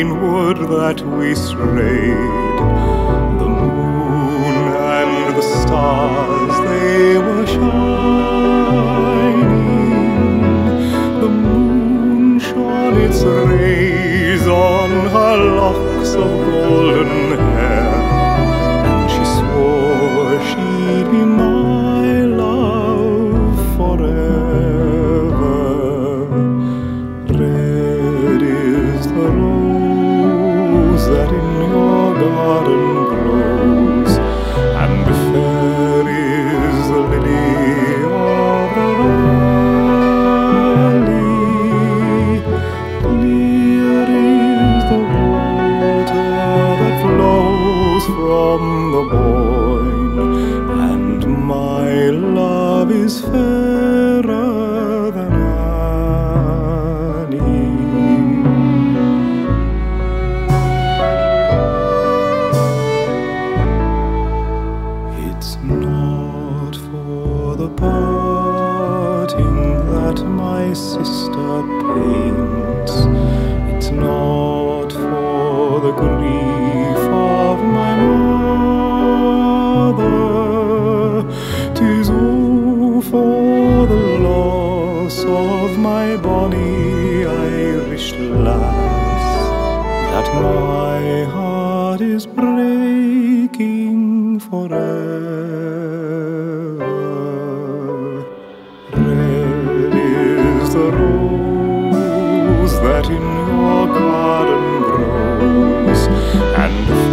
greenwood that we strayed. The moon and the stars, of golden hair, and she swore she'd be my love forever. Red is the rose that in your garden sister paints. It's not for the grief of my mother. Tis all for the loss of my bonny Irish lass that my heart is breaking forever. That in your garden grows, and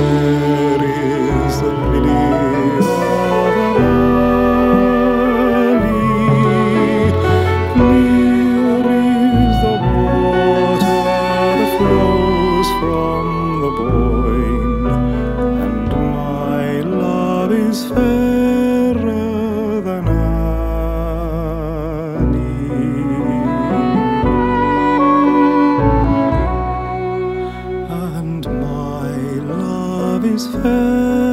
first.